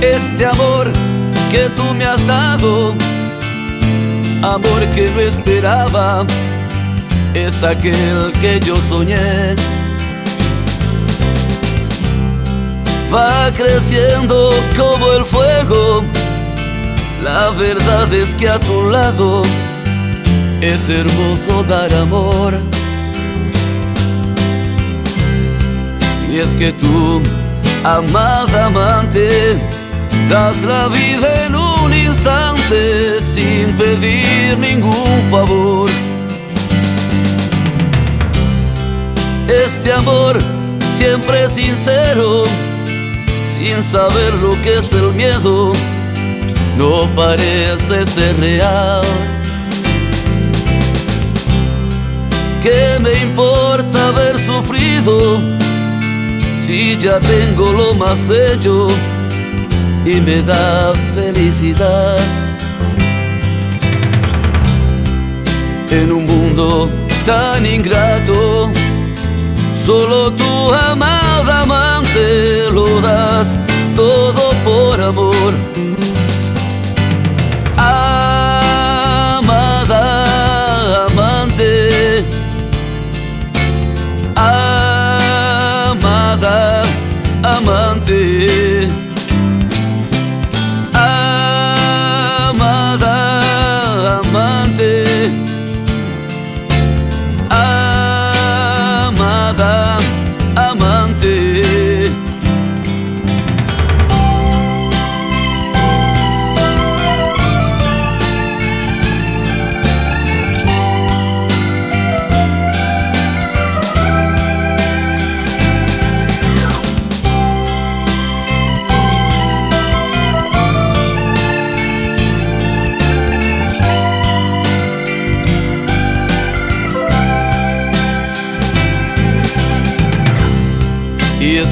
este amor que tú me has dado, amor que no esperaba, es aquel que yo soñé. Va creciendo como el fuego, la verdad es que a tu lado es hermoso dar amor. Y es que tú, amada amante, das la vida en un instante sin pedir ningún favor. Este amor siempre sincero, sin saber lo que es el miedo, no parece ser real. ¿Qué me importa haber sufrido si ya tengo lo más bello y me da felicidad? En un mundo tan ingrato, solo tu amada amante lo das todo por amor. Amada amante, amada amante,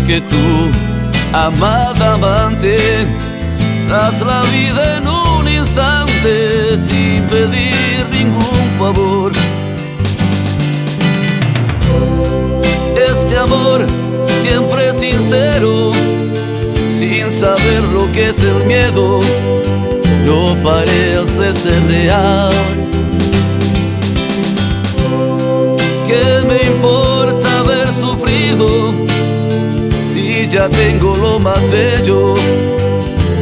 Que tú, amada amante, das la vida en un instante sin pedir ningún favor. Este amor siempre sincero, sin saber lo que es el miedo, no parece ser real. tengo lo más bello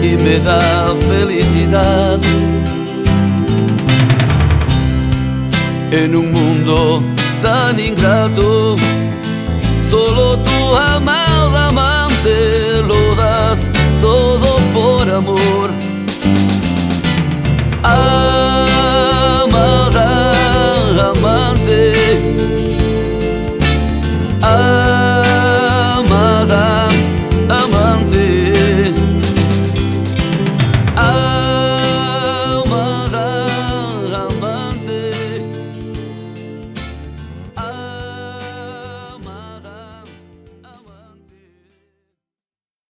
y me da felicidad. En un mundo tan ingrato, solo tu amado amante lo das todo por amor.